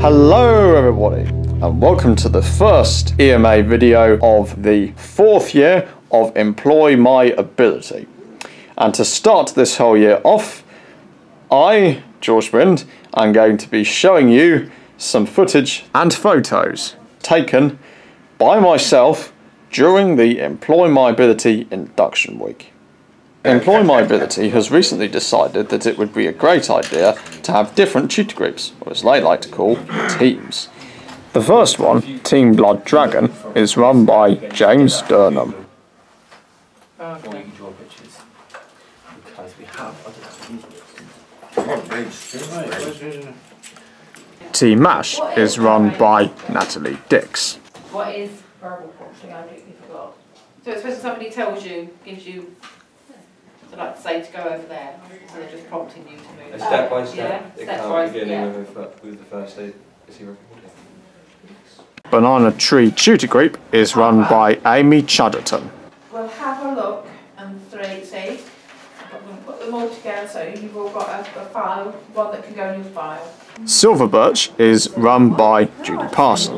Hello everybody and welcome to the first EMA video of the fourth year of Employ My Ability. And to start this whole year off, I, George Brind, am going to be showing you some footage and photos taken by myself during the Employ My Ability induction week. Employ My Ability has recently decided that it would be a great idea to have different tutor groups, or as they like to call, teams. The first one, Team Blood Dragon, is run by James Durnham. Team MASH is run by Natalie Dix. What is verbal prompting? I completely forgot. So it's when somebody tells you, gives you, so like to say to go over there, so they're just prompting you to move. A step by Yeah, step, it step can't by- beginning yeah. with, a with the first aid. Is he recording? Banana Tree Tutor Group is run by Amy Chudderton. We'll have a look and three, see, but we'll put them all together so you've all got a, a file, one that can go in your file. Silver Birch is run by Judy ah, Parson.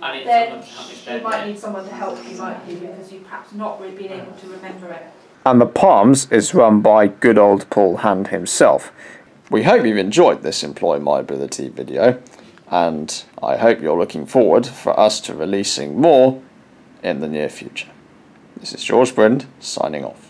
Then you might need someone to help you, might you, because you've perhaps not really been able to remember it. And the Palms is run by good old Paul Hand himself. We hope you've enjoyed this Employ My Ability video, and I hope you're looking forward for us to releasing more in the near future. This is George Brind signing off.